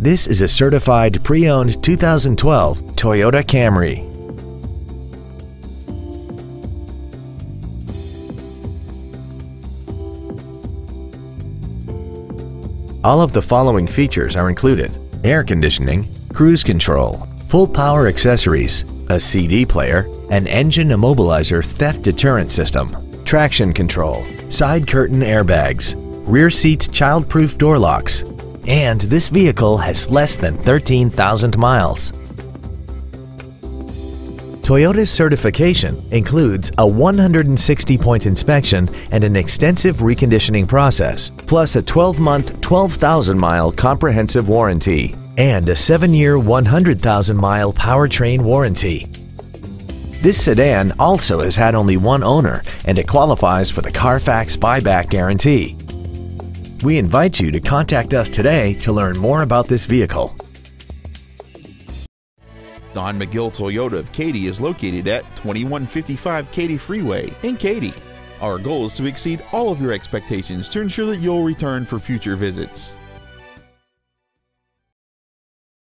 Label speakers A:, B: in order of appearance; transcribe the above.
A: This is a certified pre-owned 2012 Toyota Camry. All of the following features are included. Air conditioning, cruise control, full power accessories, a CD player, an engine immobilizer theft deterrent system, traction control, side curtain airbags, rear seat child-proof door locks, and this vehicle has less than 13,000 miles. Toyota's certification includes a 160-point inspection and an extensive reconditioning process, plus a 12-month, 12,000-mile comprehensive warranty and a 7-year, 100,000-mile powertrain warranty. This sedan also has had only one owner and it qualifies for the Carfax buyback guarantee. We invite you to contact us today to learn more about this vehicle.
B: Don McGill Toyota of Katy is located at 2155 Katy Freeway in Katy. Our goal is to exceed all of your expectations to ensure that you'll return for future visits.